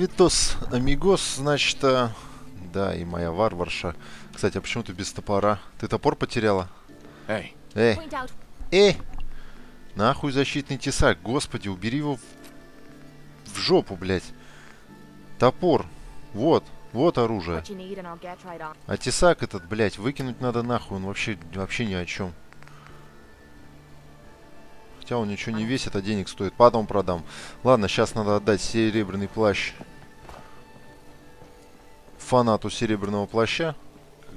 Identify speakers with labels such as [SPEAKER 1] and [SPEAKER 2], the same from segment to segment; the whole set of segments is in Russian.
[SPEAKER 1] Привитос, амигос, значит, а... да, и моя варварша. Кстати, а почему ты без топора? Ты топор потеряла? Эй,
[SPEAKER 2] out.
[SPEAKER 1] эй! Нахуй защитный тесак, господи, убери его в, в жопу, блядь. Топор, вот, вот оружие. А тесак этот, блядь, выкинуть надо нахуй, он вообще, вообще ни о чем. Хотя он ничего не весит, а денег стоит. Потом продам. Ладно, сейчас надо отдать серебряный плащ фанату серебряного плаща.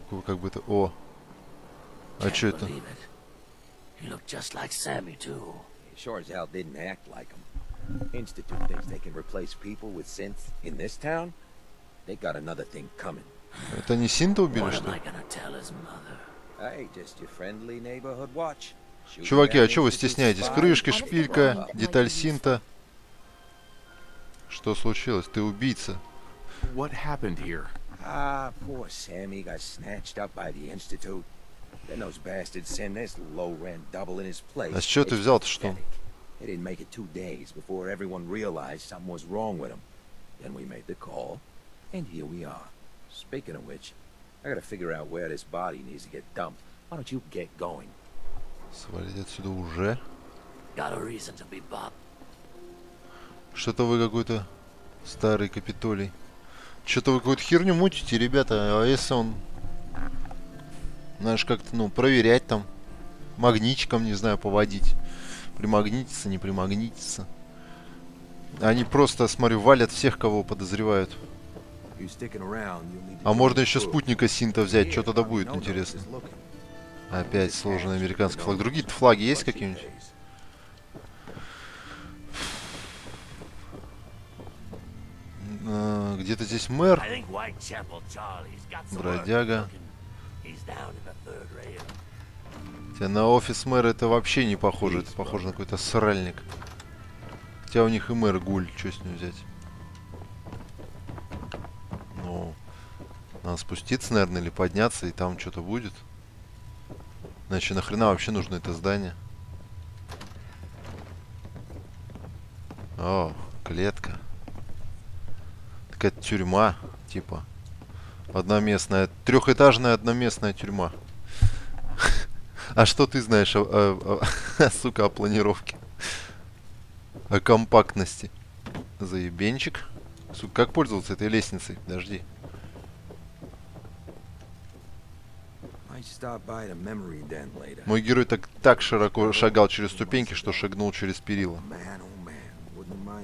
[SPEAKER 1] Как, как бы это... О! А что это?
[SPEAKER 3] Believe it. He looked just like Sammy, too.
[SPEAKER 4] Sure as hell didn't act like him. Institute thinks they can replace people with synths in this town? They got another thing coming.
[SPEAKER 1] Это не Синта убили, что ли?
[SPEAKER 4] Hey, just your friendly neighborhood watch. Shooting
[SPEAKER 1] Чуваки, а что вы стесняетесь? Крышка,
[SPEAKER 2] Honestly,
[SPEAKER 1] шпилька, деталь Синта. Что случилось? Ты убийца.
[SPEAKER 5] what happened here?
[SPEAKER 4] Ah, poor Sammy got snatched up by the Institute. Then those bastards send this low-rent double in his place.
[SPEAKER 1] А с чего ты
[SPEAKER 4] It's
[SPEAKER 1] взял-то, что?
[SPEAKER 4] pathetic. They didn't make it two days before everyone realized something was wrong with him. Then we made the call, and here we are. Speaking of which, I gotta figure out where this body needs to get dumped. Why don't you get going?
[SPEAKER 1] Свалить отсюда уже?
[SPEAKER 3] Got a reason to be Bob.
[SPEAKER 1] Что-то вы какой-то старый Капитолий. Что-то вы какую-то херню мутите, ребята. А если он... Знаешь, как-то, ну, проверять там. Магнитиком, не знаю, поводить. Примагнититься, не примагнититься. Они просто, смотрю, валят всех, кого подозревают. А можно еще спутника Синта взять. Что тогда будет интересно? Опять сложный американский флаг. Другие флаги есть какие-нибудь? Где-то здесь мэр. Бродяга. Хотя на офис мэра это вообще не похоже. Это похоже на какой-то сральник. Хотя у них и мэр гуль. Что с ним взять? Ну, надо спуститься, наверное, или подняться, и там что-то будет. Иначе нахрена вообще нужно это здание? О, клетка. Какая-то тюрьма, типа. Одноместная, трехэтажная одноместная тюрьма. А что ты знаешь сука, о планировке? О компактности? Заебенчик. Сука, как пользоваться этой лестницей? Подожди. Мой герой так, так широко шагал через ступеньки, что шагнул через перила.
[SPEAKER 4] Man, oh man, wouldn't mind seeing those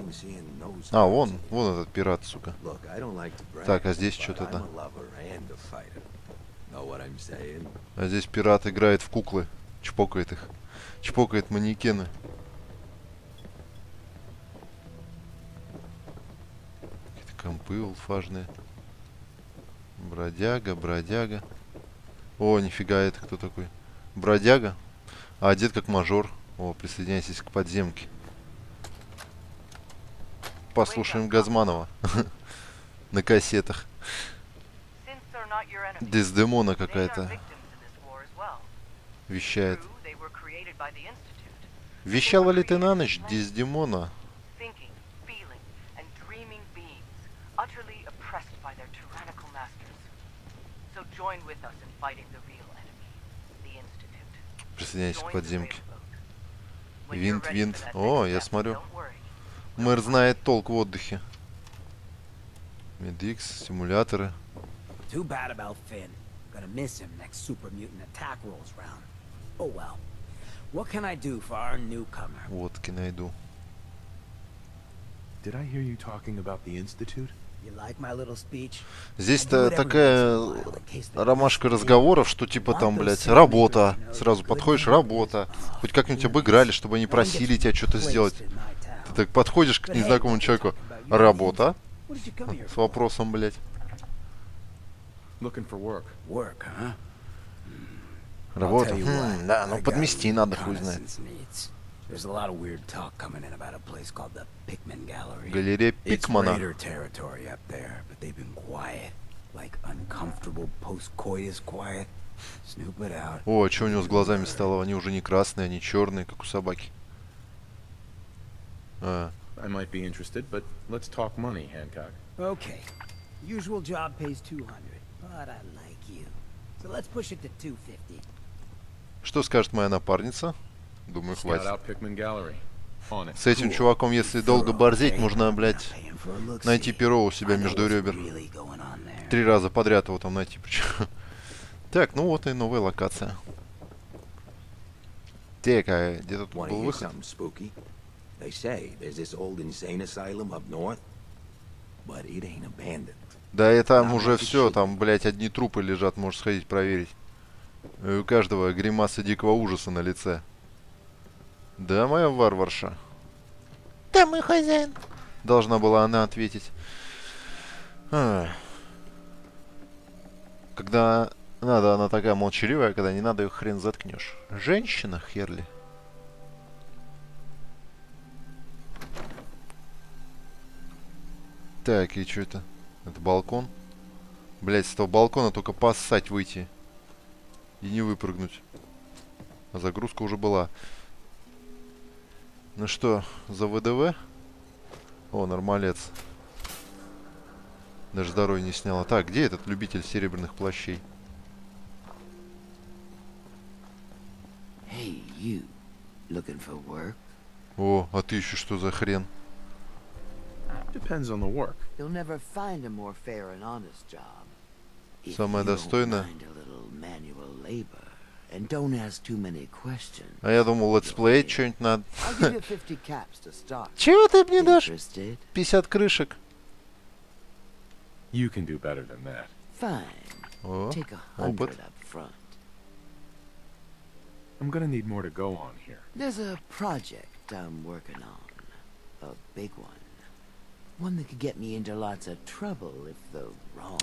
[SPEAKER 1] А, вон, вон этот пират, сука. Так, а здесь что-то, да. А здесь пират играет в куклы. Чпокает их. Чпокает манекены. Какие-то компы улфажные. Бродяга, бродяга. О, нифига, это кто такой? Бродяга? А одет как мажор. О, присоединяйтесь к подземке. Послушаем Газманова. На кассетах. Дездемона какая-то вещает. Вещала ли ты на ночь, Дездемона? Присоединяйся к подземке. Винт, винт. О, я смотрю. Мэр знает толк в отдыхе. Med-X, стимуляторы.
[SPEAKER 6] Too bad about Finn. Gonna miss him next super mutant attack rolls round. Oh well. What can I do for our newcomer?
[SPEAKER 1] Водки найду.
[SPEAKER 5] Did I hear you talking about the Institute?
[SPEAKER 6] You like my little speech?
[SPEAKER 1] Здесь-то такая ромашка разговоров, что типа там, блядь, работа. Сразу подходишь, работа. Хоть как-нибудь обыграли, чтобы они просили тебя что-то сделать. Ты так подходишь к незнакомому человеку. Работа? С вопросом, блядь. Работа? Хм, да, ну подмести надо, хуй знает.
[SPEAKER 6] There's a lot of weird talk coming in about a place called the Pikmin Gallery.
[SPEAKER 1] Галерея
[SPEAKER 6] It's
[SPEAKER 1] Пикмана.
[SPEAKER 6] raider territory up there, but they've been quiet. Like uncomfortable post-coitus quiet. Snoop it out.
[SPEAKER 1] О, а что у него с глазами стало? Они уже не красные, они черные, как у собаки. А,
[SPEAKER 5] I might be interested, but let's talk money, Hancock.
[SPEAKER 6] Okay. Usual job pays 200, but I like you. So let's push it to 250.
[SPEAKER 1] Что скажет моя напарница? Думаю, хватит. С этим чуваком, если долго борзеть, можно, блядь, найти перо у себя между ребер. Три раза подряд его там найти. Так, ну вот и новая локация. Так, а где тут был выход?
[SPEAKER 4] They say there's this old insane asylum up north, but it ain't abandoned.
[SPEAKER 1] Да и там уже все, там, блядь, одни трупы лежат, можешь сходить проверить. И у каждого гримаса дикого ужаса на лице. Да, моя варварша. Да, мой хозяин. Должна была она ответить. А. Когда надо, она такая молчаливая, а когда не надо, ее хрен заткнешь. Женщина, Херли. Так, и что это? Это балкон? Блять, с этого балкона только поссать выйти. И не выпрыгнуть. А загрузка уже была. Ну что, за ВДВ? О, нормалец. Даже здоровье не сняла. Так, где этот любитель серебряных плащей?
[SPEAKER 2] Hey, you. Looking for work?
[SPEAKER 1] О, а ты еще что за хрен?
[SPEAKER 5] Depends on the work.
[SPEAKER 2] You'll never find a more fair and honest job. If
[SPEAKER 1] Самое
[SPEAKER 2] you don't
[SPEAKER 1] достойное.
[SPEAKER 2] mind a little manual labor and don't ask too many questions.
[SPEAKER 1] А я думал, летсплеить что-нибудь надо.
[SPEAKER 2] I'll give you 50 caps to start.
[SPEAKER 1] Чего ты мне дашь?
[SPEAKER 2] Interested?
[SPEAKER 1] 50 крышек.
[SPEAKER 5] You can do better than that.
[SPEAKER 2] Fine.
[SPEAKER 1] О,
[SPEAKER 2] Take a
[SPEAKER 1] опыт.
[SPEAKER 2] hundred up front.
[SPEAKER 5] I'm gonna need more to go on here.
[SPEAKER 2] There's a project I'm working on. A big one.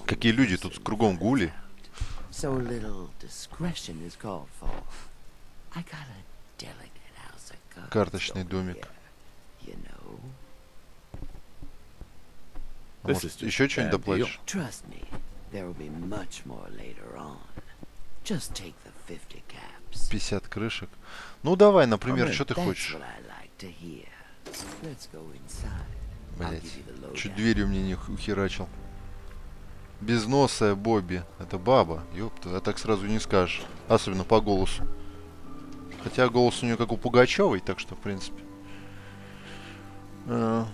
[SPEAKER 1] Какие люди тут кругом гули.
[SPEAKER 2] out. So a little discretion is called for. I got a delicate house of cards
[SPEAKER 1] Карточный домик.
[SPEAKER 2] here, You know.
[SPEAKER 1] А
[SPEAKER 5] This
[SPEAKER 1] может, еще что-нибудь
[SPEAKER 5] bad
[SPEAKER 1] доплатишь?
[SPEAKER 2] Trust me, there will be much more later on. Just take the 50 caps.
[SPEAKER 1] 50 крышек. Ну давай, например, что ты хочешь?
[SPEAKER 2] Let's go inside.
[SPEAKER 1] Блять, чуть дверью мне не ухерачил. Безносая Бобби. Это баба. Ёпта, а так сразу не скажешь. Особенно по голосу. Хотя голос у нее как у Пугачевой, так что, в принципе. А,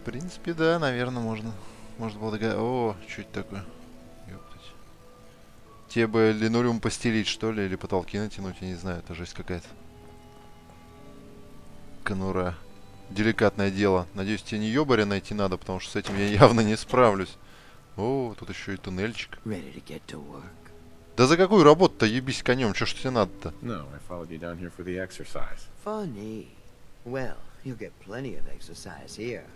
[SPEAKER 1] в принципе, да, наверное, можно. Можно было догадаться. О, что это такое? Ёптать. Тебе бы линолеум постелить, что ли, или потолки натянуть, я не знаю, это жесть какая-то. Конура. Деликатное дело. Надеюсь, тебе не ёбаря найти надо, потому что с этим я явно не справлюсь. О, тут еще и туннельчик.
[SPEAKER 2] Ready to get to work?
[SPEAKER 1] Да за какую работу-то ебись конем? Че ж тебе надо-то?
[SPEAKER 5] No, I followed you down here for the exercise.
[SPEAKER 2] Funny. Well, you'll get plenty of exercise here.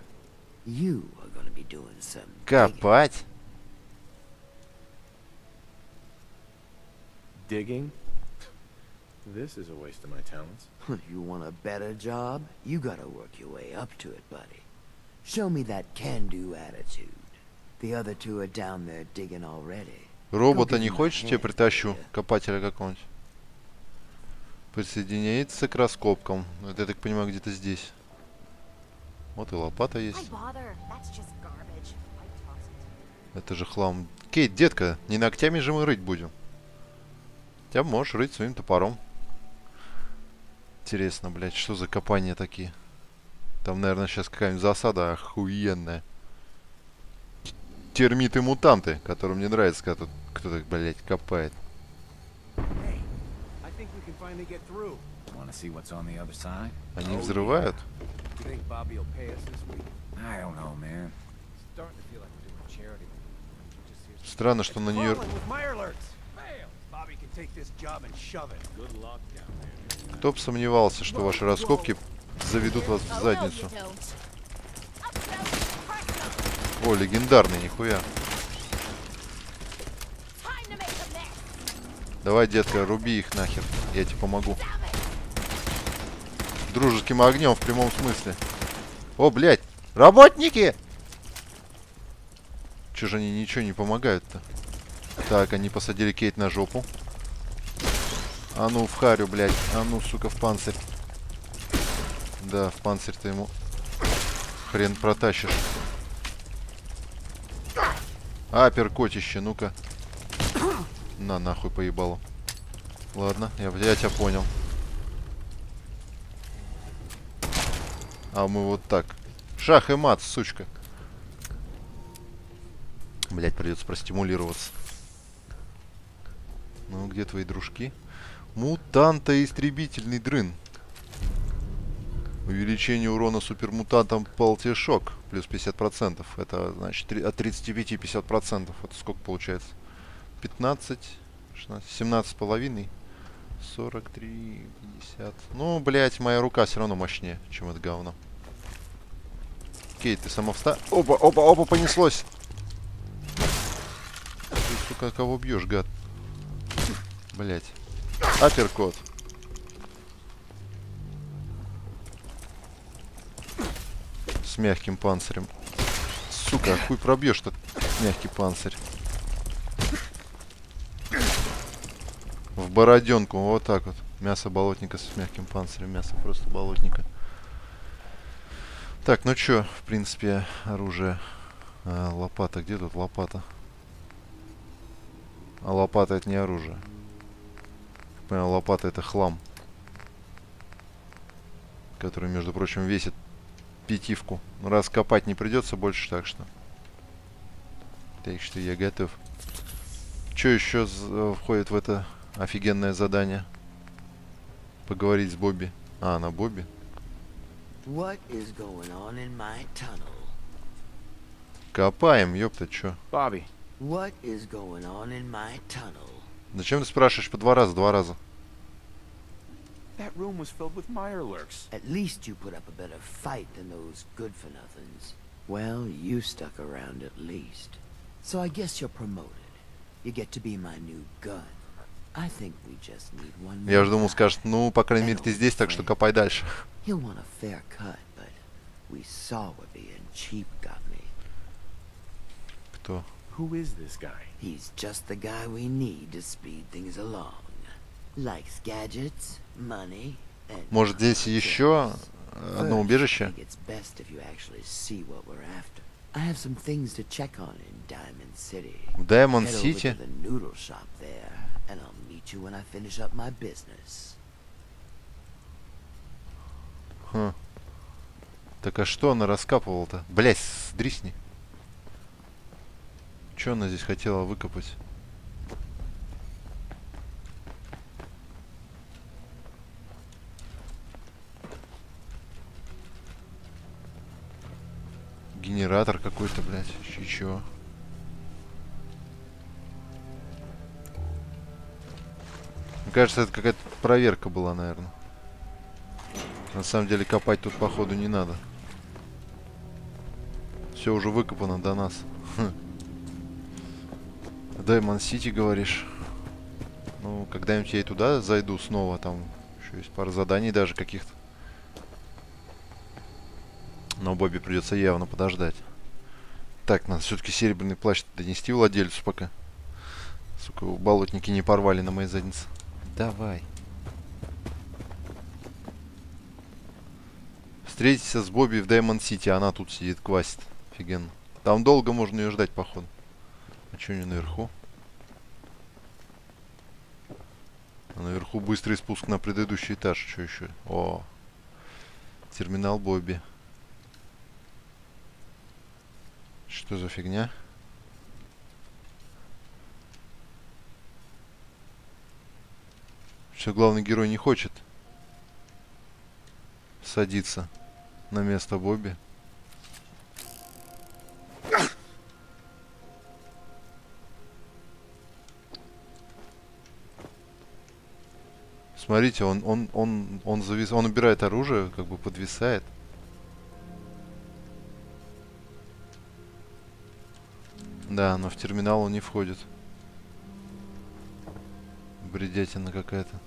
[SPEAKER 2] You are going to be doing some digging.
[SPEAKER 1] Копать?
[SPEAKER 5] Digging? This is a waste of my talents.
[SPEAKER 2] You want a better job? You gotta work your way up to it, buddy. Show me that can-do attitude. The other two are down there digging already.
[SPEAKER 1] Робота не хочешь, тебе притащу? Копателя какого-нибудь. Присоединиться к раскопкам. Ну, Это, я так понимаю, где-то здесь. Вот и лопата есть.
[SPEAKER 7] bother? That's just garbage. I toss it.
[SPEAKER 1] Это же хлам. Кейт, детка, не ногтями же мы рыть будем. Хотя можешь рыть своим топором. Интересно, блядь, что за копания такие? Там, наверное, сейчас какая-нибудь засада охуенная. Термиты-мутанты, которым не нравится, когда тут кто-то, блядь, копает. Они взрывают? Странно, что на нее... Кто бы сомневался, что ваши раскопки заведут вас в задницу. О, легендарный, нихуя. Давай, детка, руби их нахер. Я тебе помогу. Дружеским огнем в прямом смысле. О, блядь! Работники! Че же они ничего не помогают-то? Так, они посадили Кейт на жопу. А ну, в харю, блядь. А ну, сука, в панцирь. Да, в панцирь-то ему Хрен протащишь. Апер, котище, ну-ка. На, нахуй поебало. Ладно, я, я тебя понял. А мы вот так. Шах и мат, сучка. Блять, придется простимулироваться. Ну, где твои дружки? Мутанта-истребительный дрын. Увеличение урона супермутантам полтишок. Плюс 50%. Это значит три- от 35 50%. Это сколько получается? 15, 16, 17 с половиной. 43, 50. Ну, блять, моя рука все равно мощнее, чем это говно. Окей, ты сама вста... Опа, опа, опа, понеслось. Ты, сука, кого бьешь, гад? Блять. Аперкот. С мягким панцирем. Сука, а хуй пробьешь-то мягкий панцирь. В бороденку, вот так вот. Мясо болотника с мягким панцирем. Мясо просто болотника. Так, ну чё, в принципе, оружие. А, лопата, где тут лопата? А лопата это не оружие. Понял, лопата это хлам. Который, между прочим, весит пятивку. Раз копать не придется больше, так что. Так что я готов. Что еще входит в это офигенное задание? Поговорить с Бобби. А, на Бобби.
[SPEAKER 2] What is going on in my tunnel?
[SPEAKER 1] Копаем, ёпта, чё?
[SPEAKER 5] Bobby,
[SPEAKER 2] What is going on in my tunnel?
[SPEAKER 1] Зачем ты спрашиваешь по два раза, два раза?
[SPEAKER 5] that room was filled with Mirelurks.
[SPEAKER 2] At least you put up a better fight than those good-for-nothings. Well, you stuck around at least. So I guess you're promoted. You get to be my new gun. I think we just need one
[SPEAKER 1] Я
[SPEAKER 2] more
[SPEAKER 1] же думал, скажет, ну, по крайней мере, ты здесь, так что копай дальше.
[SPEAKER 2] He'll want a fair cut, but we saw what being cheap got me.
[SPEAKER 1] Кто?
[SPEAKER 5] Who is this guy?
[SPEAKER 2] He's just the guy we need to speed things along. Likes gadgets, money, and
[SPEAKER 1] Может, здесь еще одно убежище?
[SPEAKER 2] it's best if you actually see what we're after. I have some things to check on in Diamond City.
[SPEAKER 1] В Даймонд
[SPEAKER 2] Head over
[SPEAKER 1] Сити?
[SPEAKER 2] to the noodle shop there, and I'll meet you when I finish up my business.
[SPEAKER 1] Хм. Так а что она раскапывала-то? Блять, сдрисни. Что она здесь хотела выкопать? Генератор какой-то, блядь. И чё? Мне кажется, это какая-то проверка была, наверное. На самом деле копать тут походу не надо. Все уже выкопано до нас. Даймон Сити говоришь. Ну, когда-нибудь я и туда зайду снова, там еще есть пара заданий даже каких-то. Но Бобби придется явно подождать. Так, надо все-таки серебряный плащ донести владельцу пока. Сука, болотники не порвали на моей заднице. Давай. Встретиться с Бобби в Даймонд Сити, она тут сидит, квасит. Офигенно. Там долго можно ее ждать, походу. А что не наверху? А наверху быстрый спуск на предыдущий этаж. Что еще? О, терминал Бобби. Что за фигня? Все, главный герой не хочет садиться на место Бобби. Смотрите, он, он, он, он завис, он убирает оружие, как бы подвисает. Да, но в терминал он не входит. Бредятина какая-то.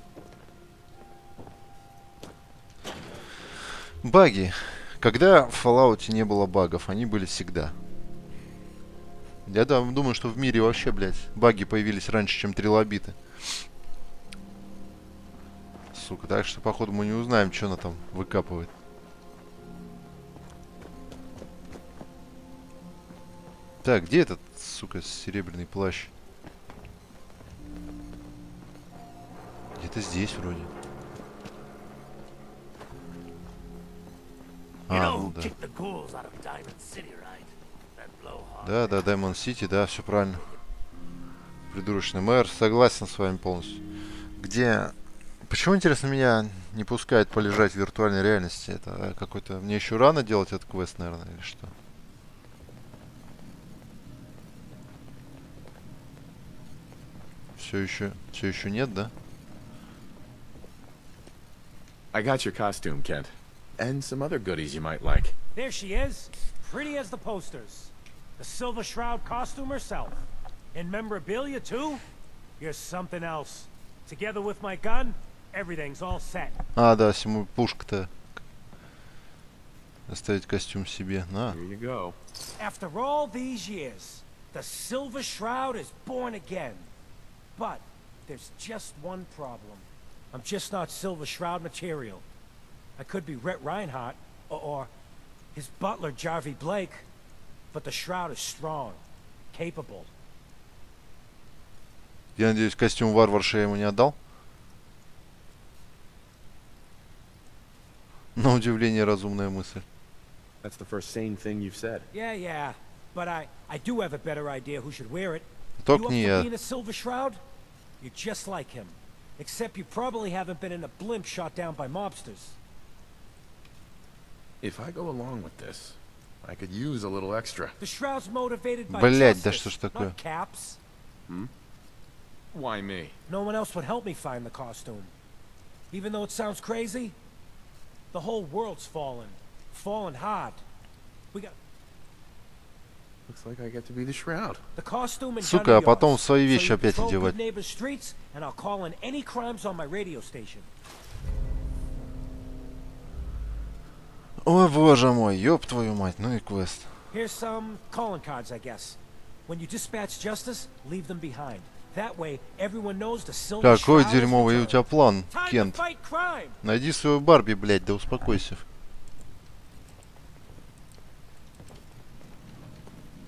[SPEAKER 1] Баги. Когда в Fallout не было багов, они были всегда. Я думаю, что в мире вообще, блядь, баги появились раньше, чем трилобиты. Сука, так что, походу, мы не узнаем, что она там выкапывает. Так, где этот, сука, серебряный плащ? Где-то здесь вроде. А, ну да. Да, да, Даймонд Сити, да, все правильно. Придурочный мэр, согласен с вами полностью. Где... Почему, интересно, меня не пускают полежать в виртуальной реальности? Это э, какой-то... Мне еще рано делать этот квест, наверное, или что? Все еще... Все еще нет, да?
[SPEAKER 5] I got your costume, Kent. And some other goodies you might like.
[SPEAKER 8] There she is, pretty as the posters. The Silver Shroud costume herself. And memorabilia, too? You're something else. Together with my gun, everything's all set.
[SPEAKER 1] А, да, сему пушка-то. Оставить костюм себе. На.
[SPEAKER 5] Here you go.
[SPEAKER 8] After all these years, the Silver Shroud is born again. But there's just one problem. I'm just not Silver Shroud material. I could be Rhett Reinhardt, or, or his butler, Jarvie Blake, but the Shroud is strong, capable.
[SPEAKER 1] Я надеюсь, костюм варварша я ему не отдал? На удивление разумная мысль.
[SPEAKER 5] That's the first sane thing you've said.
[SPEAKER 8] Yeah, yeah, but I, I do have a better idea who should wear it.
[SPEAKER 1] Только не я.
[SPEAKER 8] a Silver Shroud? You're just like him. Except you probably haven't been in a blimp shot down by mobsters.
[SPEAKER 5] If I go along with this, I could use a little extra.
[SPEAKER 8] The Shroud's motivated by
[SPEAKER 1] Блядь, да что ж такое?
[SPEAKER 8] not caps.
[SPEAKER 5] Why me?
[SPEAKER 8] No one else would help me find the costume. Even though it sounds crazy, the whole world's fallen. Fallen hard. We got
[SPEAKER 5] Looks like I get to be the shroud.
[SPEAKER 8] the costume and
[SPEAKER 1] Сука,
[SPEAKER 8] gun
[SPEAKER 1] а
[SPEAKER 8] are
[SPEAKER 1] потом
[SPEAKER 8] yours.
[SPEAKER 1] свои
[SPEAKER 8] So
[SPEAKER 1] вещи
[SPEAKER 8] you
[SPEAKER 1] опять
[SPEAKER 8] patrol
[SPEAKER 1] одевать.
[SPEAKER 8] Good Neighbor streets, and I'll call in any crimes on my radio station.
[SPEAKER 1] Ой, боже мой, ёб твою мать, ну и квест.
[SPEAKER 8] Here's some calling cards, I guess. When you dispatch justice, leave them behind. That way, everyone knows the silver
[SPEAKER 1] Какой дерьмовый у тебя план, Кент. Найди свою Барби, блядь, да успокойся.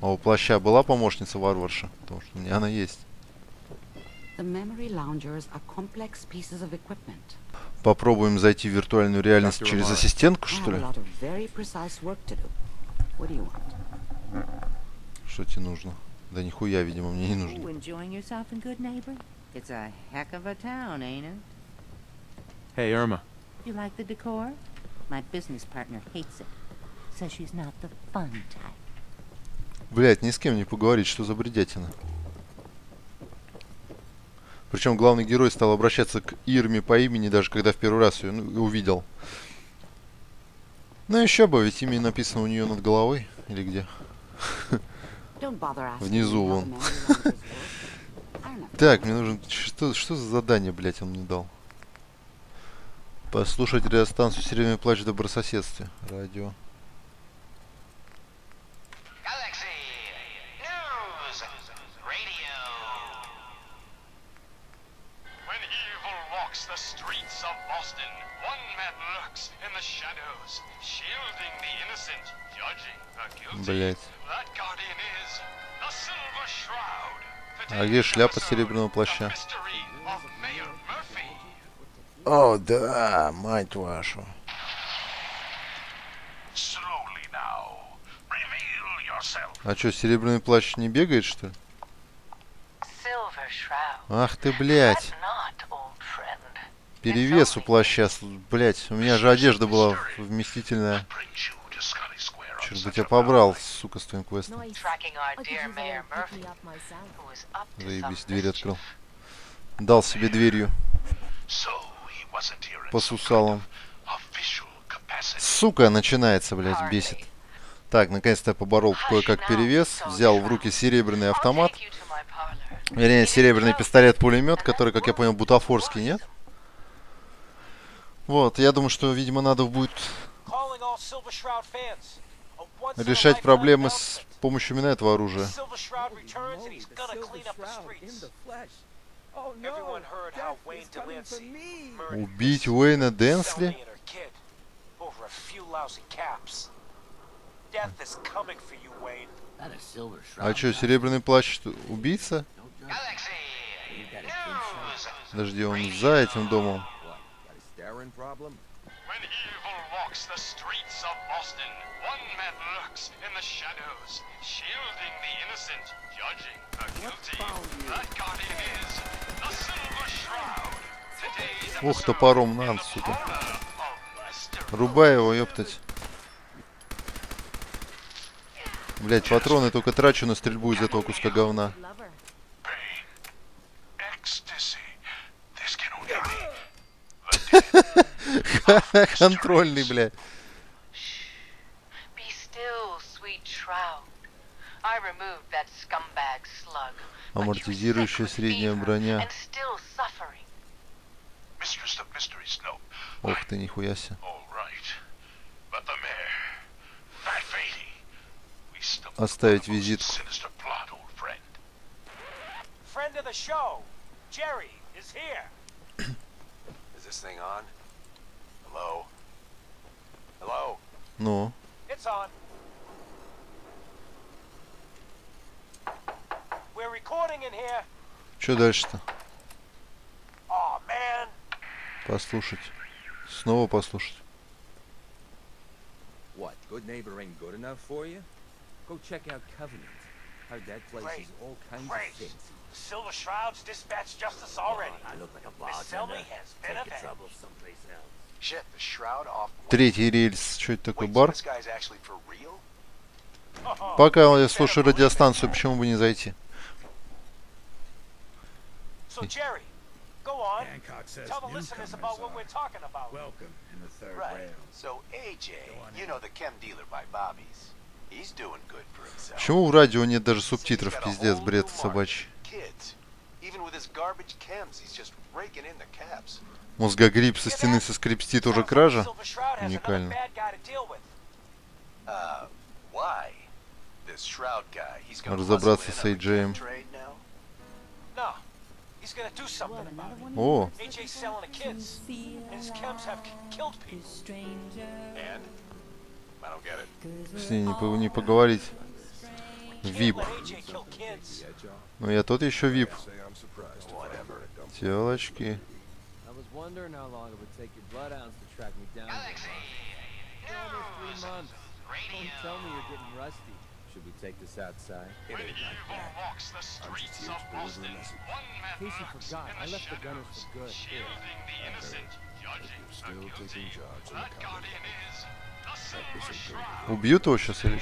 [SPEAKER 1] А у плаща была помощница варварша? Потому что у меня она есть.
[SPEAKER 9] The memory loungers are complex pieces of equipment.
[SPEAKER 1] Попробуем зайти в виртуальную реальность через ассистентку, что ли? Что тебе нужно? Да нихуя, видимо, мне не нужно.
[SPEAKER 10] Enjoying yourself in Good Neighbor? It's a heck of a town, ain't it?
[SPEAKER 5] Hey, Irma.
[SPEAKER 10] You like the decor? My business partner hates it. Says she's not the fun type.
[SPEAKER 1] Блять, ни с кем не поговорить, что за бредятина. Причем главный герой стал обращаться к Ирме по имени, даже когда в первый раз ее увидел. Ну еще бы, ведь имя написано у нее над головой. Или где? Внизу вон. Так, мне нужно... Что, что за задание, блять, он мне дал? Послушать радиостанцию «Серебряный плач в добрососедстве». Радио.
[SPEAKER 11] Galaxy
[SPEAKER 1] А где шляпа серебряного плаща? О, да, мать вашу. А что, серебряный плащ не бегает, что ли? Ах ты, блядь. Перевес у плаща, блядь. У меня же одежда была вместительная. Черт бы тебя побрал, сука, с твоим квестом.
[SPEAKER 12] To
[SPEAKER 1] Заебись, дверь открыл. Дал себе дверью по сусалам. Сука, начинается, блядь, бесит. Так, наконец-то я поборол кое-как перевес, взял в руки серебряный автомат. Вернее, серебряный пистолет-пулемет, который, как я понял, бутафорский, нет? Вот, я думаю, что, видимо, надо будет решать проблемы с помощью именно этого оружия. Убить Уэйна Денсли? А чё, серебряный плащ что, убийца? Подожди, он за этим домом.
[SPEAKER 11] When evil walks the streets of Boston, man lurks in the shadows, shielding the innocent, judging the guilty. That guardian is the Silver Shroud. Today's
[SPEAKER 1] Ох, топором надо, сука. Рубай его, ёптать. Блять, патроны только трачу на стрельбу из этого куска говна. Контрольный, блядь.
[SPEAKER 12] Be still, sweet shroud. I removed that scumbag slug.
[SPEAKER 1] Амортизирующая средняя броня. Ох ты, нихуя себе. Оставить
[SPEAKER 8] Jerry, is here.
[SPEAKER 13] Is this thing on? Hello? Hello?
[SPEAKER 1] Ну,
[SPEAKER 8] It's on. We're recording in here.
[SPEAKER 1] Что дальше-то?
[SPEAKER 8] Oh
[SPEAKER 1] Послушать. Снова послушать.
[SPEAKER 4] What? Good neighbor ain't good enough for you? Go check out Covenant. Heard that place
[SPEAKER 8] Great.
[SPEAKER 4] is all kinds
[SPEAKER 8] Great.
[SPEAKER 4] of fancy.
[SPEAKER 8] Silver Shroud's dispatched justice already.
[SPEAKER 3] I look like a bartender.
[SPEAKER 8] has been
[SPEAKER 3] Take
[SPEAKER 8] avenged.
[SPEAKER 3] troubles someplace else.
[SPEAKER 13] Shit, the shroud off.
[SPEAKER 1] Третий рельс. Что это
[SPEAKER 13] so
[SPEAKER 1] бар? Пока я слушаю радиостанцию, почему бы не зайти?
[SPEAKER 8] So Jerry, go on.
[SPEAKER 14] Hancock says
[SPEAKER 8] Tell the listeners about what we're talking about.
[SPEAKER 14] Welcome in the third
[SPEAKER 13] Right.
[SPEAKER 14] round.
[SPEAKER 13] So AJ, you know the chem dealer by Bobby's. He's doing good for himself.
[SPEAKER 1] Почему в радио нет даже субтитров? Пиздец, бред собачий.
[SPEAKER 13] Kids. Even with his garbage chems, he's just raking in the caps.
[SPEAKER 1] Мозгогриб со стены соскрипстит уже кража. Уникально.
[SPEAKER 8] bad guy to
[SPEAKER 13] he's gonna
[SPEAKER 8] do something about it.
[SPEAKER 1] О,
[SPEAKER 8] AJ's selling the kids, and his chems have killed people.
[SPEAKER 13] And? I don't get it.
[SPEAKER 1] с ней не, по- не поговорить. Вип. Ну я тот еще вип. Телочки.
[SPEAKER 15] I was wondering how long it would take your blood ounce to track me down. here. Almost three months. Don't tell me you're getting rusty.
[SPEAKER 4] Should we take this outside?
[SPEAKER 11] When evil walks the streets of Boston, one man
[SPEAKER 15] In case you
[SPEAKER 11] lurks
[SPEAKER 15] forgot,
[SPEAKER 11] in
[SPEAKER 15] I
[SPEAKER 11] the
[SPEAKER 15] left the gunners for good.
[SPEAKER 11] shielding the innocent, judging the guilty. That guardian is the Silver Shroud.
[SPEAKER 1] Убьют его сейчас или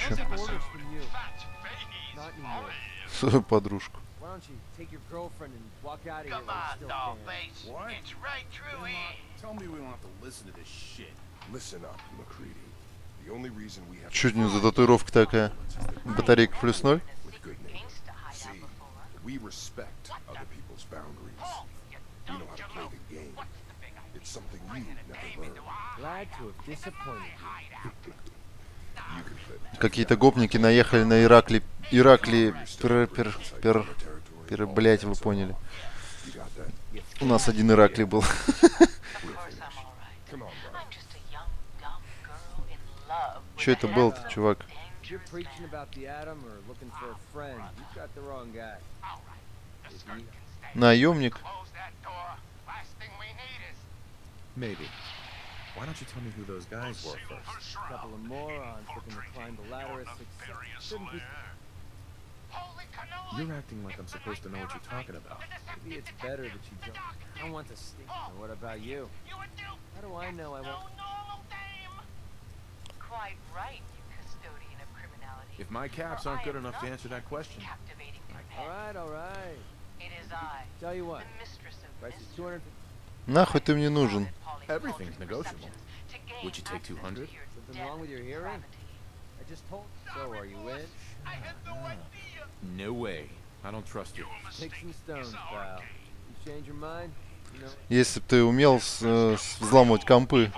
[SPEAKER 15] anymore.
[SPEAKER 1] Свою подружку.
[SPEAKER 15] Why don't you take your girlfriend and walk out of here
[SPEAKER 3] Come on,
[SPEAKER 15] still
[SPEAKER 3] doll
[SPEAKER 15] can?
[SPEAKER 3] face.
[SPEAKER 14] What?
[SPEAKER 3] It's right through here.
[SPEAKER 14] Tell me we don't have to listen to this shit.
[SPEAKER 16] Listen up, McCready.
[SPEAKER 1] Чуть не за татуировка такая. Батарейка плюс ноль. Какие-то гопники наехали на Иракли. Иракли. Пер, пер, пер, пер, блять, вы поняли. У нас один Иракли был. Че это был-то, чувак?
[SPEAKER 15] If you're preaching about the atom or looking for a friend, you've got the wrong guy. If you-
[SPEAKER 1] Наемник.
[SPEAKER 5] Maybe. Why don't you tell me who those guys were first?
[SPEAKER 15] a couple of morons looking to climb the ladder of success. Shouldn't be.
[SPEAKER 5] You're acting like I'm supposed to know what you're talking about.
[SPEAKER 15] Maybe it's better that you don't. I want to stay. And what about you? How do I know I won't?
[SPEAKER 12] Quite right, you custodian of criminality.
[SPEAKER 5] If my caps aren't
[SPEAKER 12] I
[SPEAKER 5] good enough to answer that question,
[SPEAKER 12] captivating
[SPEAKER 15] All right, all right.
[SPEAKER 12] It is I,
[SPEAKER 15] Tell you what.
[SPEAKER 12] the mistress of
[SPEAKER 15] Price is 250.
[SPEAKER 1] Нахуй ты мне нужен?
[SPEAKER 5] everything's negotiable. Would you take 200?
[SPEAKER 15] Something wrong with your hearing? I just told. So are you in?
[SPEAKER 5] No way. I don't trust you.
[SPEAKER 15] Take some stones, pal. You change your mind?
[SPEAKER 1] Если бы ты умел с- э, взламывать компы.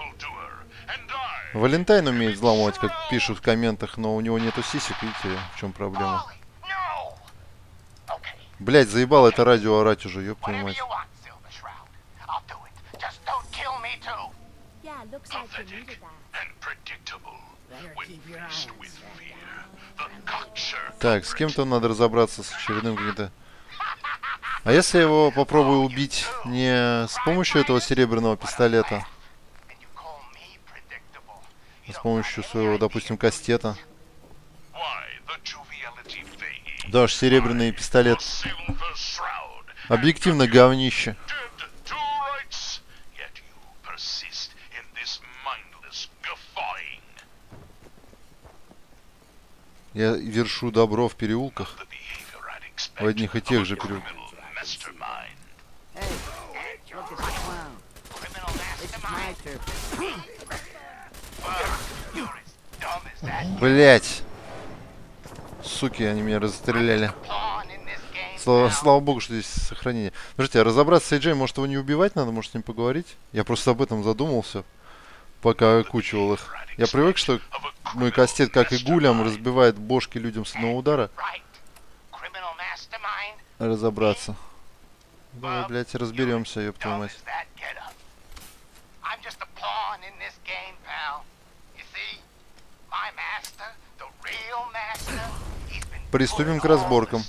[SPEAKER 1] Валентайн умеет взламывать, как пишут в комментах, но у него нету сисек, видите, в чем проблема. Блять, заебал это радио орать уже, ёб твою мать. Так, с кем-то надо разобраться с очередным каким-то... А если я его попробую убить не с помощью этого серебряного пистолета, с помощью своего, допустим, кастета? Да уж, серебряный пистолет. Объективно говнище. Я вершу добро в переулках. В одних и тех же переулках. Блять. Суки, они меня расстреляли. Слава, слава богу, что здесь сохранение. Подождите, а разобраться с Эйджей, может его не убивать надо, может с ним поговорить? Я просто об этом задумался, пока окучивал их. Я привык, что мой кастет, как и гулям, разбивает бошки людям с одного удара. Разобраться. Давай, блядь, разберемся, ёб твою мать. Приступим к разборкам.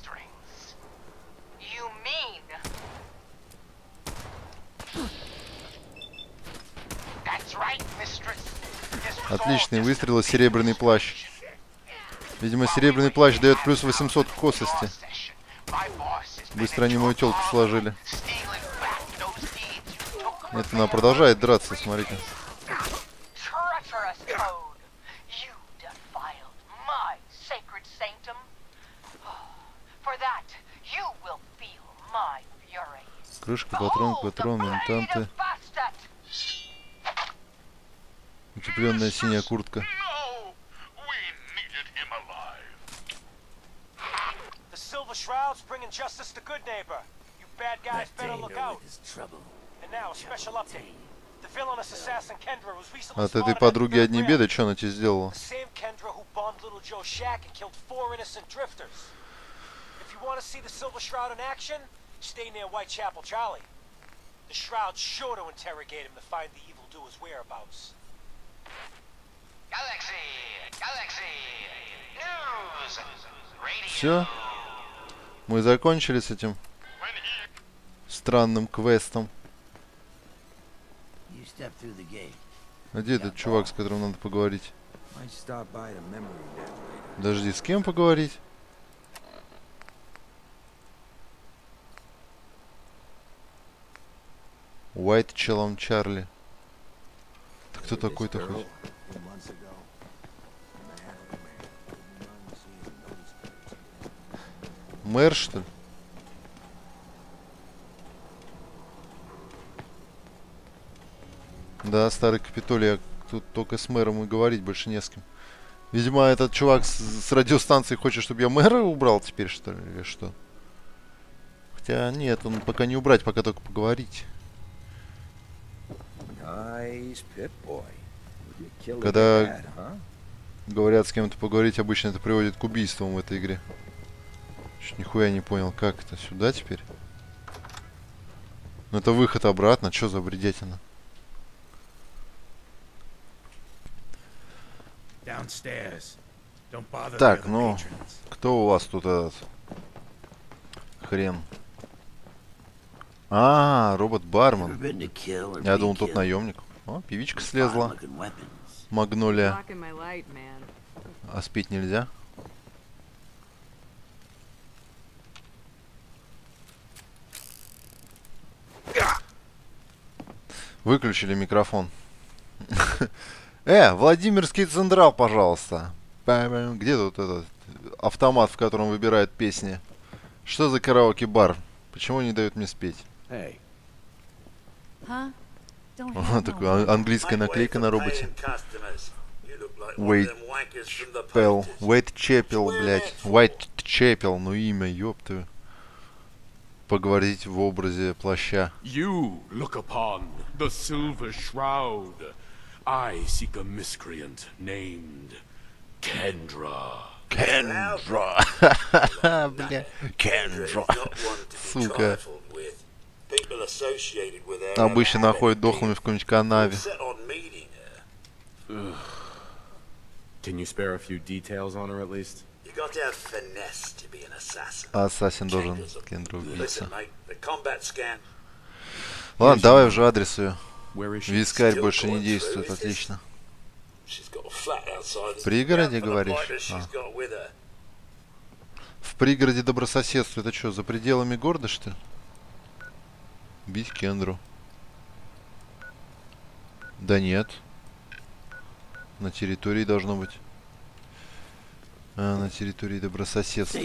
[SPEAKER 1] Отличный выстрел и серебряный плащ. Видимо, серебряный плащ дает плюс 800 к косости. Быстро они мою телку сложили. Это она продолжает драться, смотрите. Крышка, патрон, патрон, ментанты. Утепленная синяя куртка. От этой подруги одни беды, что она тебе сделала?
[SPEAKER 8] If you want to see the Silver Shroud in action, stay near Whitechapel Charlie. The Shroud's sure to interrogate him to find the evildoer's whereabouts.
[SPEAKER 11] Galaxy, Galaxy, News,
[SPEAKER 1] Все. Мы закончили с этим странным квестом. А где этот чувак, с которым надо поговорить? Подожди, с кем поговорить? Уайт Челом Чарли. Ты кто
[SPEAKER 4] see, noticed
[SPEAKER 1] Мэр, что ли? Да, старый Капитолий, тут только с мэром и говорить больше не с кем. Видимо, этот чувак с, с радиостанции хочет, чтобы я мэра убрал теперь, что ли, или что? Хотя нет, он пока не убрать, пока только поговорить.
[SPEAKER 4] Nice pit boy. Would you kill a
[SPEAKER 1] Когда говорят с кем-то поговорить, обычно это приводит к убийствам в этой игре. Чуть нихуя не понял, как это сюда теперь? Ну это выход обратно, что за бредятина? Так, ну, кто у вас тут этот? Хрен. А, робот-бармен. Я думал, тут
[SPEAKER 2] killed?
[SPEAKER 1] наемник. О, певичка слезла. Магнолия. А спить нельзя? Выключили микрофон. Э, Владимирский Централ, пожалуйста. Где тут этот автомат, в котором выбирают песни? Что за караоке-бар? Почему не дают мне спеть?
[SPEAKER 4] Hey,
[SPEAKER 10] Huh? Don't
[SPEAKER 1] Ага,
[SPEAKER 10] you
[SPEAKER 1] такая английская наклейка на роботе. Уэйт Чепел. Уэйт Чепел, блядь. Уайт Чепел, ну имя, ёпты. Поговорить в образе плаща.
[SPEAKER 17] You look upon the Silver Shroud. I seek a miscreant named Kendra.
[SPEAKER 1] Кендра. Бля. Кендра. Сука.
[SPEAKER 13] People associated with her
[SPEAKER 1] Обычно находят дохлыми в какой-нибудь канаве.
[SPEAKER 5] Can you spare a few details on her at least?
[SPEAKER 3] You got to have finesse to be an assassin.
[SPEAKER 1] Ассасин должен Кендра убийца.
[SPEAKER 3] Listen, mate, the combat scan.
[SPEAKER 1] Ладно, давай уже адрес ее. Вискарь больше не действует, отлично. В пригороде, говоришь? А. В пригороде добрососедства, это что, за пределами города, что ли? Бить Кендру. Да нет. На территории должно быть. А, на территории добрососедства.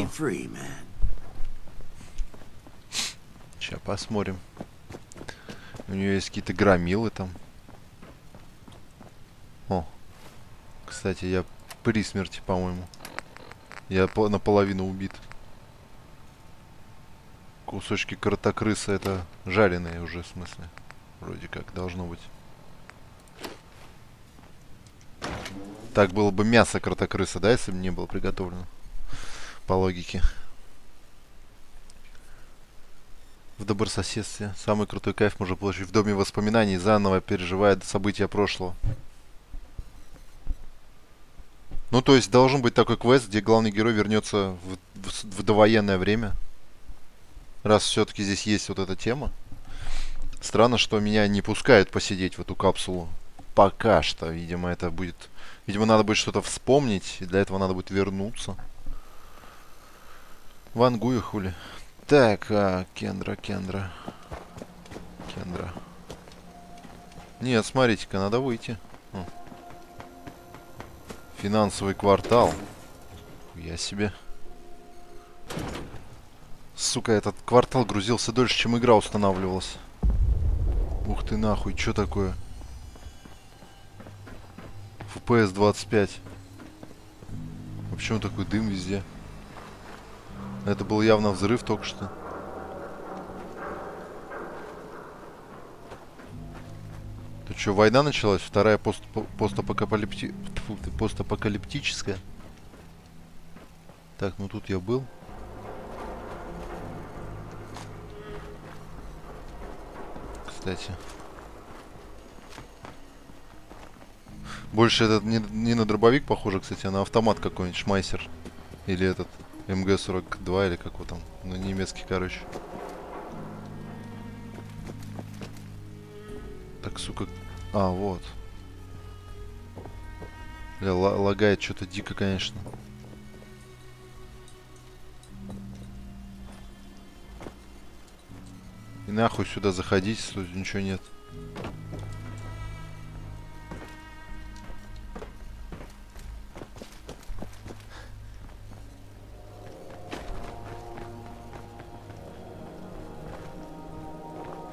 [SPEAKER 1] Сейчас посмотрим. У нее есть какие-то громилы там. О. Кстати, я при смерти, по-моему. Я по- наполовину убит. Кусочки кротокрыса это жареные уже, в смысле. Вроде как должно быть. Так было бы мясо кротокрыса, да, если бы не было приготовлено? По логике. В добрососедстве. Самый крутой кайф можно получить в доме воспоминаний, заново переживая события прошлого. Ну, то есть должен быть такой квест, где главный герой вернется в, в в довоенное время. Раз все-таки здесь есть вот эта тема. Странно, что меня не пускают посидеть в эту капсулу. Пока что. Видимо, это будет... Видимо, надо будет что-то вспомнить. И для этого надо будет вернуться. Вангую хули. Так, а, Кендра, Кендра. Кендра. Нет, смотрите-ка, надо выйти. Финансовый квартал. Я себе. Сука, этот квартал грузился дольше, чем игра устанавливалась. Ух ты нахуй, что такое? FPS 25. А почему такой дым везде? Это был явно взрыв только что. Тут что, война началась? Вторая пост постапокалипти... Ты, постапокалиптическая? Так, ну тут я был. Кстати. Больше этот не, не на дробовик похоже, кстати, а на автомат какой-нибудь, шмайсер. Или этот МГ-42, или как его там, ну немецкий, короче. Так, сука. А, вот. Бля, ла- лагает что-то дико, конечно. Нахуй сюда заходить, тут ничего нет.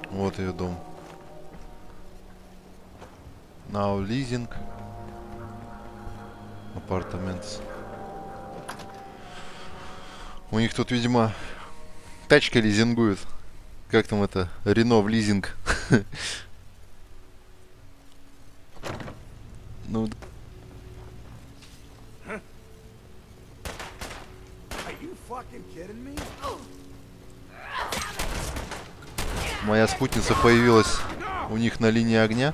[SPEAKER 1] Вот ее дом. Now leasing. Apartments. У них тут, видимо, тачка лизингует. Как там это? Рено в лизинг. Ну, моя спутница появилась у них на линии огня.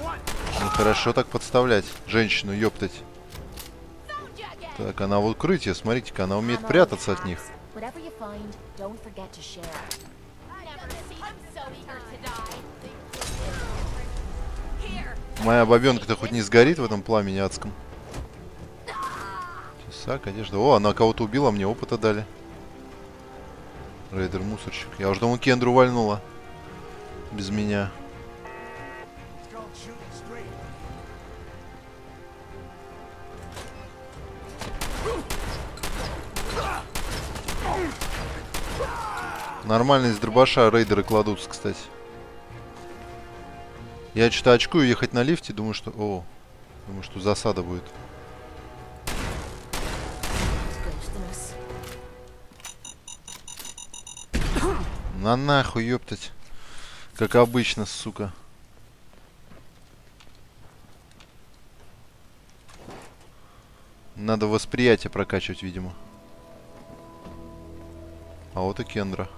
[SPEAKER 1] Ну хорошо так подставлять женщину, ёптать. Так, она в укрытии, смотрите-ка, она умеет прятаться от них.
[SPEAKER 7] Whatever you find, don't forget to share.
[SPEAKER 1] Моя бабенка-то хоть не сгорит в этом пламени адском. Тесак, одежда. О, она кого-то убила, мне опыта дали. Рейдер мусорщик. Я уже думал, Кендру вальнула. Без меня. Нормально из дробаша рейдеры кладутся, кстати. Я что-то очкую ехать на лифте, думаю, что... О, думаю, что засада будет. На нахуй, ёптать. Как обычно, сука. Надо восприятие прокачивать, видимо. А вот и Кендра.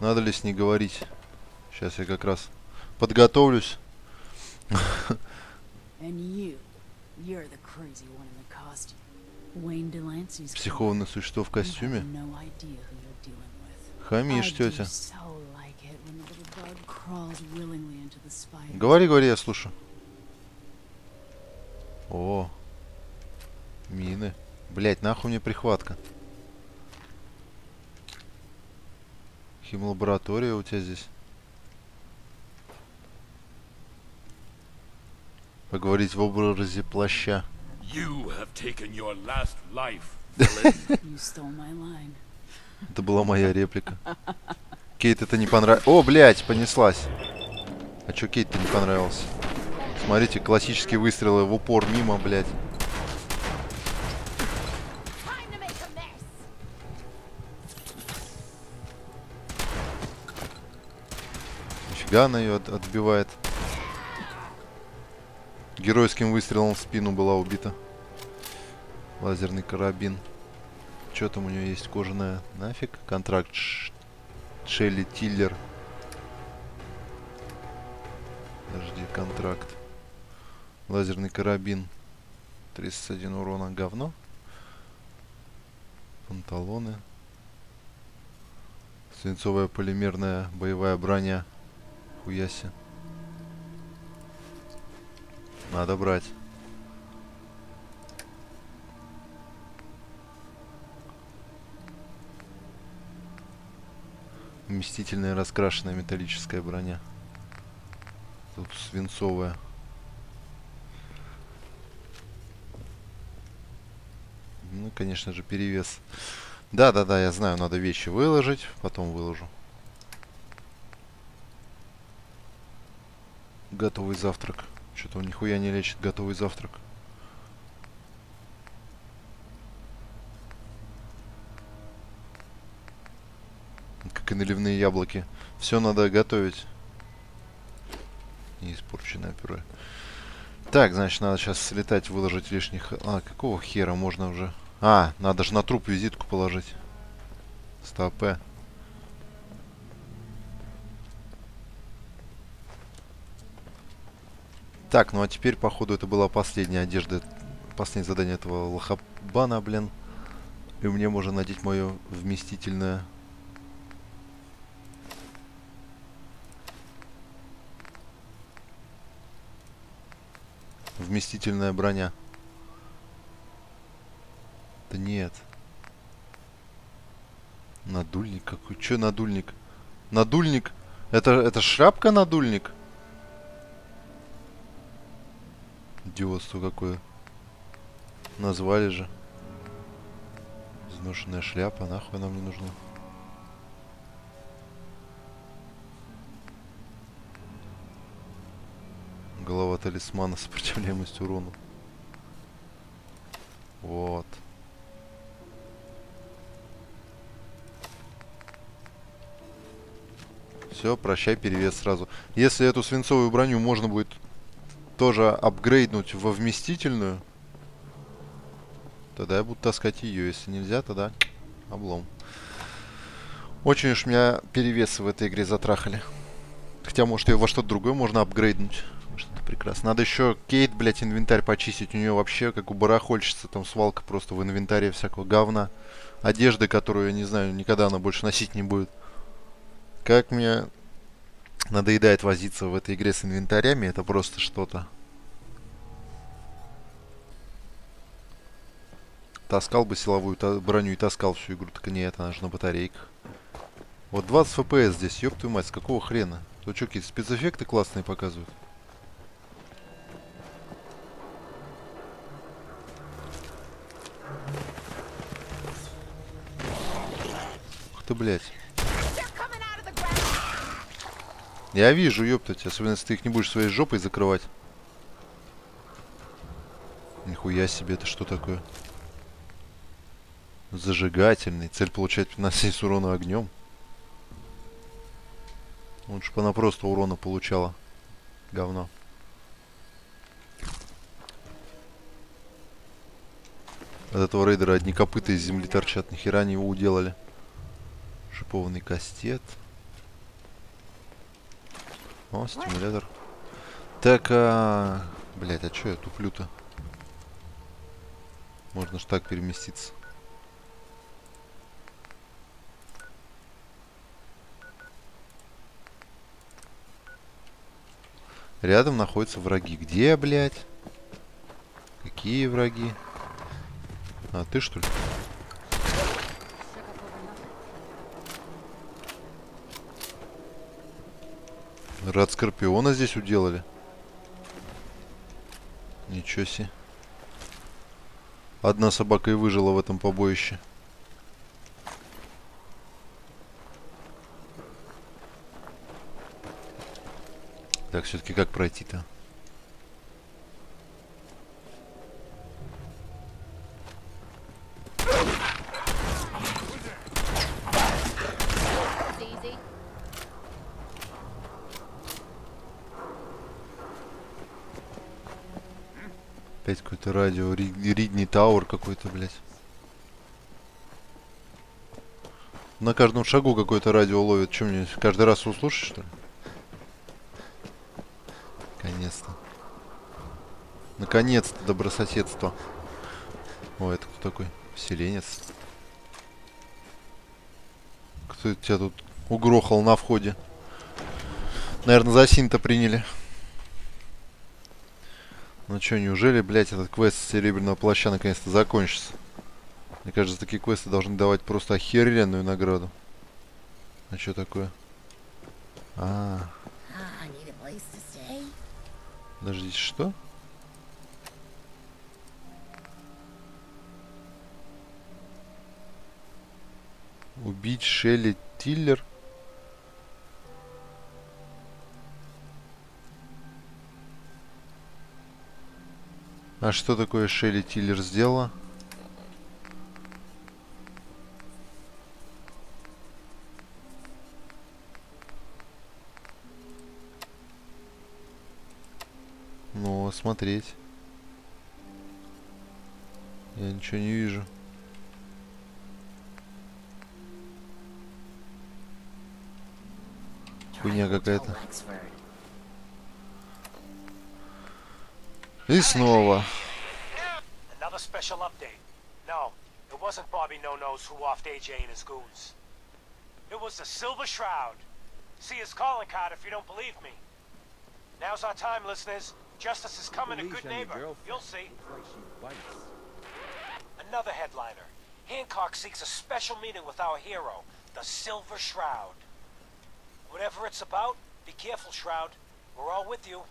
[SPEAKER 1] Надо ли с ней говорить? Сейчас я как раз подготовлюсь. Психованное существо в костюме. Хамишь, тетя. Говори, говори, я слушаю. О, мины. Блять, нахуй мне прихватка. Химлаборатория у тебя здесь. Поговорить в образе плаща.
[SPEAKER 17] You have taken your last life.
[SPEAKER 18] You stole my line.
[SPEAKER 1] Это была моя реплика. Кейт это не понравилось. О, блядь, понеслась. А чё Кейт-то не понравился? Смотрите, классические выстрелы в упор мимо, блядь. Она ее отбивает. Геройским выстрелом в спину была убита. Лазерный карабин. Что там у нее есть? Кожаная. Нафиг. Контракт. Шелли Тиллер. Подожди, контракт. Лазерный карабин. 31 урона. Говно. Панталоны. Свинцовая полимерная боевая броня. Хуяси. Надо брать. Вместительная раскрашенная металлическая броня. Тут свинцовая. Ну, конечно же, перевес. Да-да-да, я знаю, надо вещи выложить, потом выложу. Готовый завтрак. Что-то он нихуя не лечит готовый завтрак. Как и наливные яблоки. Все надо готовить. Не испорченное пюре. Так, значит, надо сейчас слетать, выложить лишних... А, какого хера можно уже... А, надо же на труп визитку положить. Стопе. Так, ну а теперь, походу, это была последняя одежда, последнее задание этого лохабана, блин. И мне можно надеть мое вместительное... Вместительная броня. Да нет. Надульник какой? Че надульник? Надульник? Это, это шляпка надульник? Идиотство какое. Назвали же. Изношенная шляпа, нахуй нам не нужна. Голова талисмана, сопротивляемость урону. Вот. Все, прощай, перевес сразу. Если эту свинцовую броню можно будет тоже апгрейднуть во вместительную, тогда я буду таскать ее. Если нельзя, тогда облом. Очень уж меня перевесы в этой игре затрахали. Хотя, может, ее во что-то другое можно апгрейднуть. Что-то прекрасно. Надо еще Кейт, блядь, инвентарь почистить. У нее вообще, как у барахольщицы, там свалка просто в инвентаре всякого говна. Одежды, которую, я не знаю, никогда она больше носить не будет. Как мне надоедает возиться в этой игре с инвентарями, это просто что-то. Таскал бы силовую броню и таскал всю игру, так нет, она же на батарейках. Вот 20 FPS здесь, ёб твою мать, с какого хрена? Тут что, какие-то спецэффекты классные показывают? Ух ты, блядь. Я вижу, ёптать, особенно если ты их не будешь своей жопой закрывать. Нихуя себе, это что такое? Зажигательный. Цель получать 15 урона огнем. Лучше бы она просто урона получала. Говно. От этого рейдера одни копыта из земли торчат. Нихера не его уделали. Шипованный кастет. О, стимулятор. Так, а... Блять, а чё я туплю-то? Можно ж так переместиться. Рядом находятся враги. Где, блядь? Какие враги? А, ты что ли? Рад Скорпиона здесь уделали. Ничего себе. Одна собака и выжила в этом побоище. Так, все-таки как пройти-то? Опять какое-то радио. Ри- Ридни Тауэр какой-то, блядь. На каждом шагу какое-то радио ловит. Чем мне каждый раз услышишь, что ли? Наконец-то. Наконец-то добрососедство. О, это кто такой? Вселенец. Кто тебя тут угрохал на входе? Наверное, за синта приняли. Ну чё, неужели, блядь, этот квест серебряного плаща наконец-то закончится? Мне кажется, такие квесты должны давать просто охеренную награду. А что такое? А,
[SPEAKER 7] to stay.
[SPEAKER 1] подождите, что? Убить Шелли Тиллер? А что такое Шелли Тиллер сделала? Ну, смотреть. Я ничего не вижу. Хуйня какая-то.
[SPEAKER 8] His goons. It was the Silver Shroud. See his calling card if you don't believe me. Now's our time, listeners. Justice is coming to good neighbor. You'll see. Another headliner. Hancock seeks a special meeting with our hero, the Silver Shroud. Whatever it's about, be careful, Shroud. We're all with you.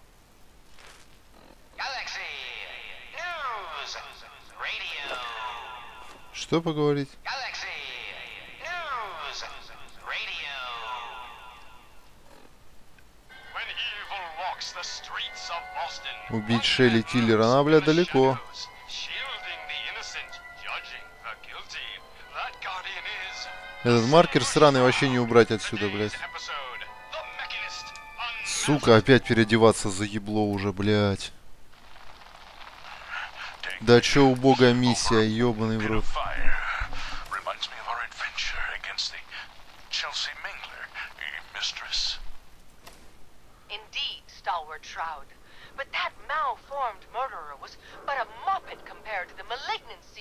[SPEAKER 11] Of Boston,
[SPEAKER 1] Убить Шелли Тиллер. Она, бля, далеко. Этот маркер сраный вообще не убрать отсюда, блядь. Сука, опять переодеваться заебло уже, блядь. Да чё убогая миссия, ёбаный в рот.
[SPEAKER 17] Eh,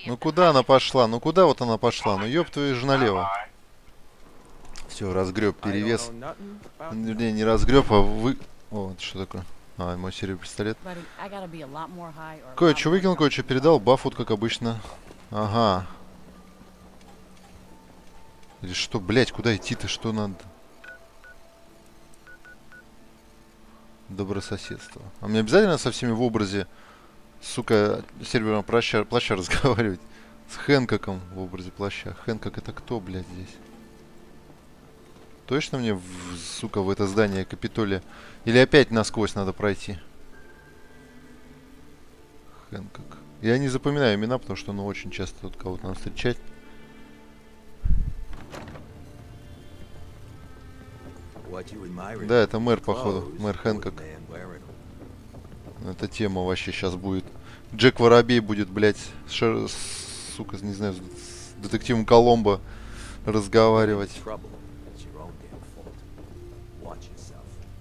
[SPEAKER 1] Ну куда она пошла? Ну куда вот она пошла? Ну ёб твою же налево. Все, разгреб перевес. Не, не разгреб, а вы... О, это что такое? А, мой серебряный пистолет. Кое-что выкинул, кое-что передал. Баф вот как обычно. Ага. Или что, блять, куда идти-то, что надо? Добрососедство. А мне обязательно со всеми в образе, сука, серверного плаща, плаща разговаривать? С Хэнкоком в образе плаща. Хэнкок это кто, блядь, здесь? Точно мне, сука, в это здание Капитолия? Или опять насквозь надо пройти? Хэнкок. Я не запоминаю имена, потому что, ну, очень часто тут кого-то надо встречать. Да, это мэр, походу. Мэр Хэнкок. Эта тема вообще сейчас будет. Джек Воробей будет, блядь, шер- сука, не знаю, с детективом Коломбо разговаривать.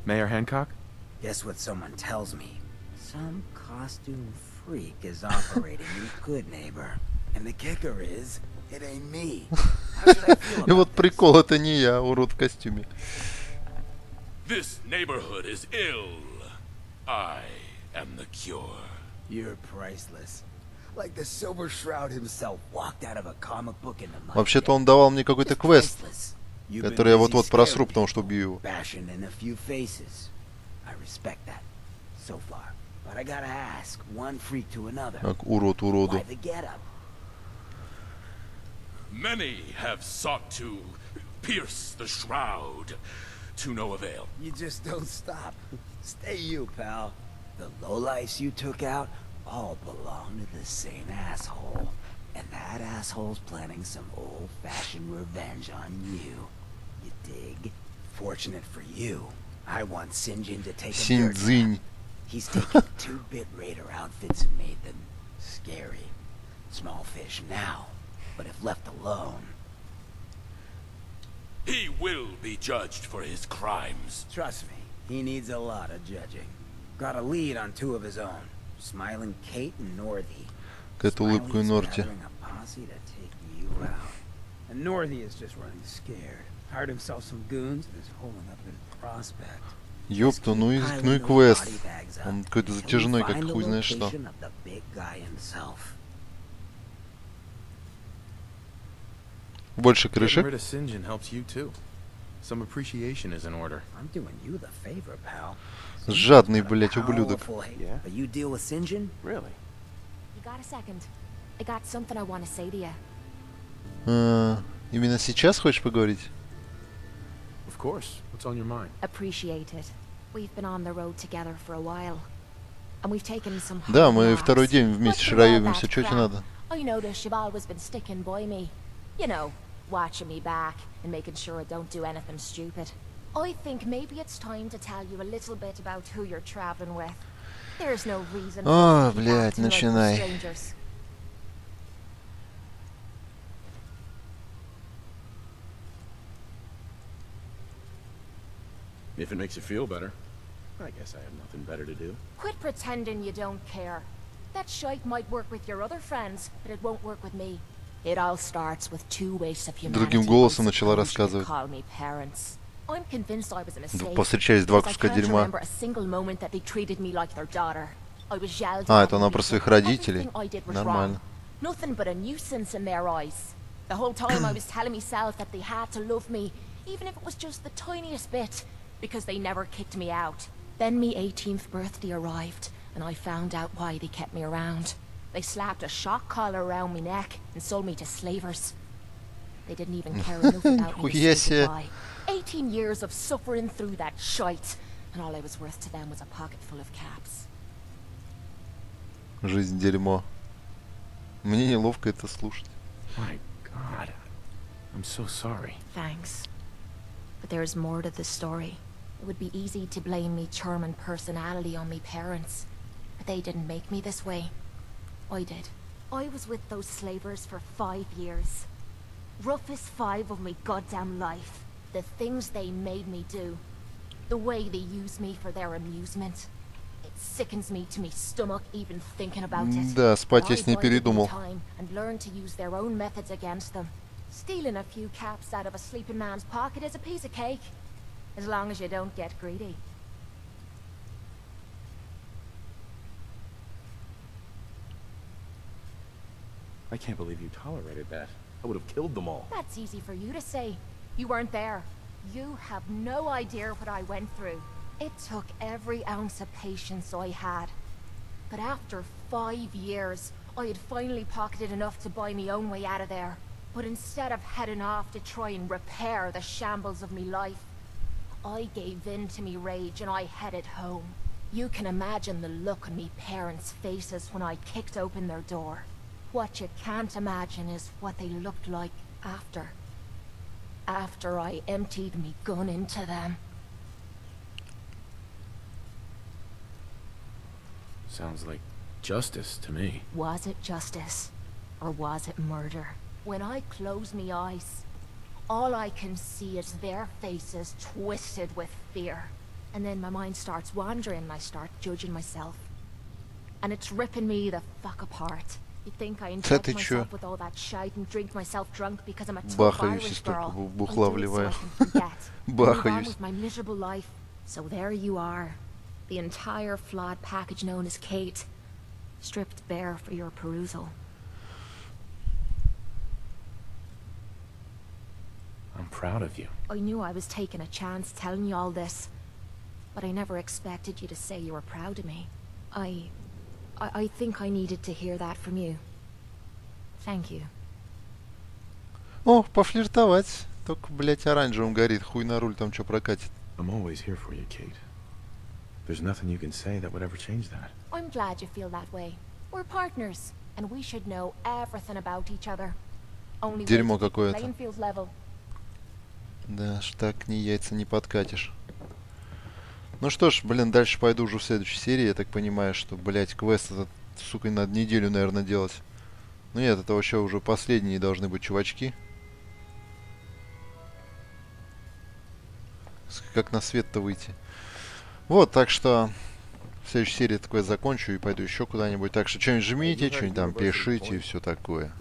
[SPEAKER 5] Mayor Hancock?
[SPEAKER 6] Guess what someone tells me?
[SPEAKER 10] Some
[SPEAKER 6] costume freak is operating you good neighbor. And the kicker is, it ain't me.
[SPEAKER 1] И вот прикол, это не я, урод в костюме.
[SPEAKER 19] This neighborhood is ill. I am the cure.
[SPEAKER 6] You're priceless. Like the Silver Shroud himself walked out of a comic book into my
[SPEAKER 1] Вообще-то он давал мне какой-то квест, который я
[SPEAKER 6] busy
[SPEAKER 1] вот-вот просру,
[SPEAKER 6] scaring
[SPEAKER 1] потому что убью его.
[SPEAKER 6] bashing in a few faces. I respect that so far. But I gotta ask, one freak to another.
[SPEAKER 1] Как урод уроду.
[SPEAKER 6] Why the getup?
[SPEAKER 19] Many have sought to pierce the shroud to no avail.
[SPEAKER 6] You just don't stop. Stay you, pal. The lowlifes you took out all belong to the same asshole. And that asshole's planning some old-fashioned revenge on you. You dig? Fortunate for you, I want Sinjin to take a dirt
[SPEAKER 1] Синьцзинь.
[SPEAKER 6] nap. He's taken two-bit raider outfits and made them scary. Small fish now, but if left alone,
[SPEAKER 19] He will be judged for his crimes.
[SPEAKER 6] Trust me, he needs a lot of judging. Got a lead on two of his own. Smiling Kate and Northy.
[SPEAKER 1] Какая-то улыбка у Норти.
[SPEAKER 6] Gathering a posse to take you out. And Northy is just running scared. Hired himself some goons and is holding up in Prospect.
[SPEAKER 1] Ёпта, ну и, ну и квест. Он какой-то затяжной, как хуй знаешь что. Больше крышек. Жадный, блядь, ублюдок. А, Именно сейчас хочешь поговорить?
[SPEAKER 5] Of course. What's on your mind?
[SPEAKER 7] Appreciate it. We've been on the road together for a while. And we've taken some
[SPEAKER 1] Да,
[SPEAKER 7] hard
[SPEAKER 1] мы
[SPEAKER 7] knocks.
[SPEAKER 1] второй день вместе
[SPEAKER 7] But through all
[SPEAKER 1] шароебимся.
[SPEAKER 7] that
[SPEAKER 1] Чё тебе
[SPEAKER 7] crap,
[SPEAKER 1] надо?
[SPEAKER 7] I notice you've always been sticking by me. You know, watching me back and making sure I don't do anything stupid. I think maybe it's time to tell you a little bit about who you're traveling with. There's no reason for
[SPEAKER 1] А,
[SPEAKER 7] us to keep
[SPEAKER 1] блядь,
[SPEAKER 7] acting like we're
[SPEAKER 1] начинай.
[SPEAKER 7] strangers.
[SPEAKER 5] If it makes you feel better. I guess I have nothing better to do.
[SPEAKER 7] Quit pretending you don't care. That shite might work with your other friends, but it won't work with me. It all starts with two wastes of humanity.
[SPEAKER 1] Другим голосом
[SPEAKER 7] I
[SPEAKER 1] начала
[SPEAKER 7] suppose you
[SPEAKER 1] рассказывать.
[SPEAKER 7] could Call me parents. I'm convinced I was a mistake.
[SPEAKER 1] Повстречались два
[SPEAKER 7] because I
[SPEAKER 1] куска
[SPEAKER 7] can't
[SPEAKER 1] дерьма.
[SPEAKER 7] remember a single moment that they treated me like their daughter. I was yelled
[SPEAKER 1] А,
[SPEAKER 7] at
[SPEAKER 1] это
[SPEAKER 7] and
[SPEAKER 1] она про
[SPEAKER 7] beaten.
[SPEAKER 1] своих родителей.
[SPEAKER 7] Everything I did was
[SPEAKER 1] Нормально.
[SPEAKER 7] wrong. Nothing but a nuisance in their eyes. The whole time I was telling myself that they had to love me, even if it was just the tiniest bit, because they never kicked me out. Then me 18th birthday arrived, and I found out why they kept me around. They slapped a shock collar around my neck and sold me to slavers. They didn't even care enough about me to
[SPEAKER 1] Нихуя
[SPEAKER 7] say
[SPEAKER 1] себе.
[SPEAKER 7] goodbye. 18 years of suffering through that shite, and all I was worth to them was a pocket full of caps.
[SPEAKER 1] Жизнь дерьмо. Мне неловко это слушать.
[SPEAKER 5] My God. I'm so sorry.
[SPEAKER 7] Thanks. But there is more to the story. It would be easy to blame me charm and personality on me parents, but they didn't make me this way. I did. I was with those slavers for five years. Roughest five of me goddamn life. The things they made me do. The way they use me for their amusement. It sickens me to me stomach even thinking about it.
[SPEAKER 1] Да, спать я
[SPEAKER 7] But
[SPEAKER 1] с ней
[SPEAKER 7] I bided my
[SPEAKER 1] передумал.
[SPEAKER 7] time And learned to use their own methods against them. Stealing a few caps out of a sleeping man's pocket is a piece of cake. As long as you don't get greedy.
[SPEAKER 5] I can't believe you tolerated that. I would have killed them all.
[SPEAKER 7] That's easy for you to say. You weren't there. You have no idea what I went through. It took every ounce of patience I had. But after five years, I had finally pocketed enough to buy me own way out of there. But instead of heading off to try and repair the shambles of me life, I gave in to me rage and I headed home. You can imagine the look on me parents' faces when I kicked open their door. What you can't imagine is what they looked like after. After I emptied me gun into them.
[SPEAKER 5] Sounds like justice to me.
[SPEAKER 7] Was it justice? Or was it murder? When I close me eyes, all I can see is their faces twisted with fear. And then my mind starts wandering and I start judging myself. and it's ripping me the fuck apart. You think I
[SPEAKER 1] Да
[SPEAKER 7] enjoyed
[SPEAKER 1] ты чё?
[SPEAKER 7] myself with all that shite and drink myself drunk because I'm a tough
[SPEAKER 1] Бахаюсь и
[SPEAKER 7] Irish
[SPEAKER 1] столько
[SPEAKER 7] girl?
[SPEAKER 1] бу-
[SPEAKER 7] I
[SPEAKER 1] бухла
[SPEAKER 7] do it so I
[SPEAKER 1] вливаю.
[SPEAKER 7] can forget and move on
[SPEAKER 1] Бахаюсь.
[SPEAKER 7] with my miserable life. So there you are, the entire flawed package known as Kate, stripped bare for your perusal.
[SPEAKER 5] I'm proud of you.
[SPEAKER 7] I knew I was taking a chance telling you all this, but I never expected you to say you were proud of me. I... I, I think I needed to hear that from you. Thank you.
[SPEAKER 1] О, пофлиртовать. Только, блядь, оранжевым горит. Хуй на руль там что прокатит.
[SPEAKER 5] I'm always here for you, Kate. There's nothing you can say that would ever change that.
[SPEAKER 7] I'm glad you feel that way. We're partners, and we should know everything about each other. Only way
[SPEAKER 1] Дерьмо
[SPEAKER 7] to keep the
[SPEAKER 1] какое-то. Да, ж так ни яйца не подкатишь. Ну что ж, блин, дальше пойду уже в следующей серии. Я так понимаю, что, блядь, квест этот, сука, надо неделю, наверное, делать. Ну нет, это вообще уже последние должны быть чувачки. Как на свет-то выйти. Вот, так что в следующей серии такое закончу и пойду еще куда-нибудь. Так что что-нибудь жмите, что-нибудь там пишите и все такое.